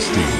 Springsteen.